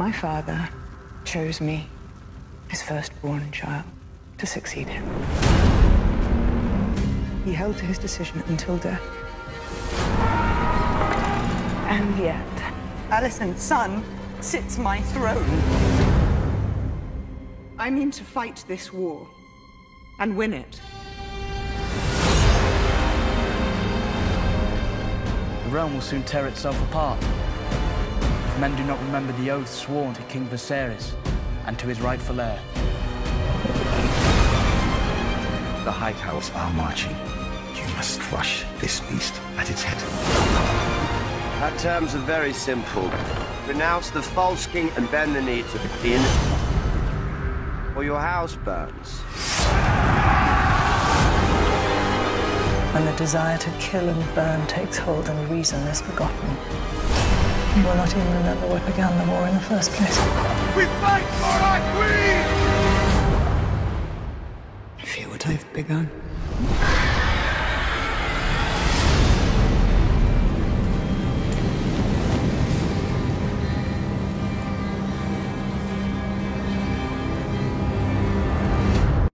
My father chose me, his firstborn child, to succeed him. He held to his decision until death. And yet, Alicent's son sits my throne. I mean to fight this war and win it. The realm will soon tear itself apart. If men do not remember the oath sworn to King Viserys and to his rightful heir. The High Hightowers are marching. You must crush this beast at its head. Our terms are very simple. Renounce the false king and bend the knee to the king, or your house burns. When the desire to kill and burn takes hold and reason is forgotten, you will not even remember what began the war in the first place. We fight for our queen! I feel what I've begun.